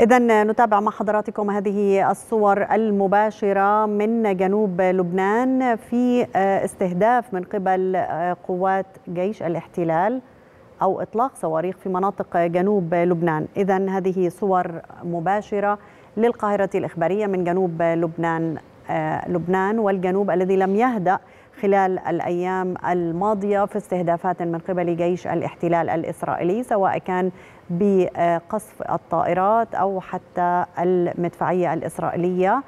إذا نتابع مع حضراتكم هذه الصور المباشرة من جنوب لبنان في استهداف من قبل قوات جيش الاحتلال أو إطلاق صواريخ في مناطق جنوب لبنان. إذا هذه صور مباشرة للقاهرة الإخبارية من جنوب لبنان لبنان والجنوب الذي لم يهدأ خلال الأيام الماضية في استهدافات من قبل جيش الاحتلال الإسرائيلي سواء كان بقصف الطائرات أو حتى المدفعية الإسرائيلية.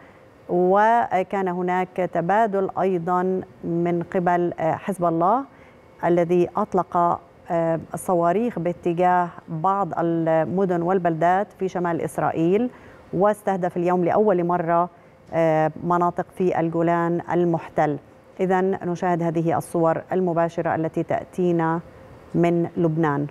وكان هناك تبادل أيضا من قبل حزب الله الذي أطلق الصواريخ باتجاه بعض المدن والبلدات في شمال إسرائيل واستهدف اليوم لأول مرة مناطق في الجولان المحتل. إذا نشاهد هذه الصور المباشرة التي تأتينا من لبنان.